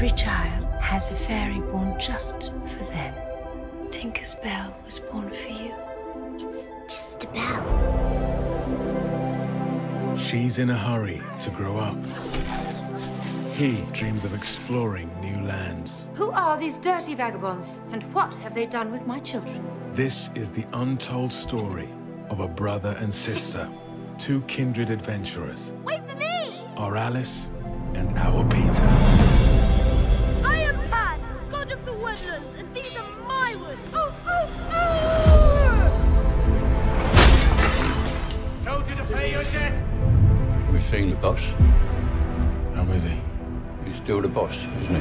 Every child has a fairy born just for them. Tinker's Bell was born for you. It's just a bell. She's in a hurry to grow up. He dreams of exploring new lands. Who are these dirty vagabonds? And what have they done with my children? This is the untold story of a brother and sister, two kindred adventurers, Wait for me! our Alice and our Peter. We've seen the boss. How is he? He's still the boss, isn't he?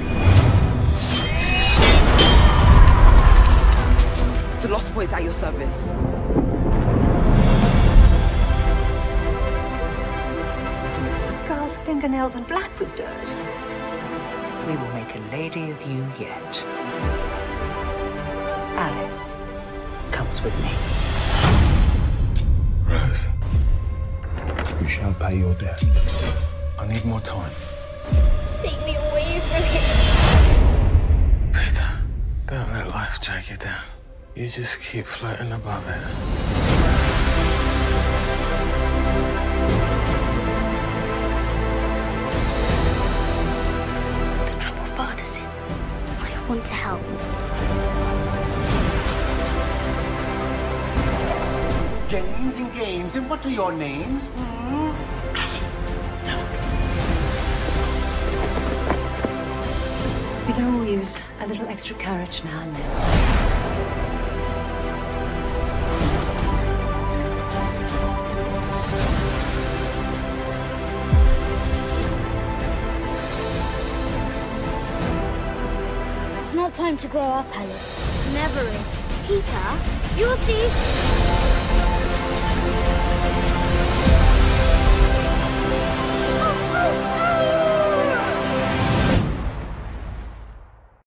The Lost Boys at your service. The girl's fingernails are black with dirt. We will make a lady of you yet. Alice comes with me. Shall pay your debt. I need more time. Take me away from here. Peter, don't let life drag you down. You just keep floating above it. The trouble father's in. I want to help. Games and games, and what are your names? Hmm? Alice, look. We can all use a little extra courage now and then. It's not time to grow up, Alice. Never is. Peter, you'll see.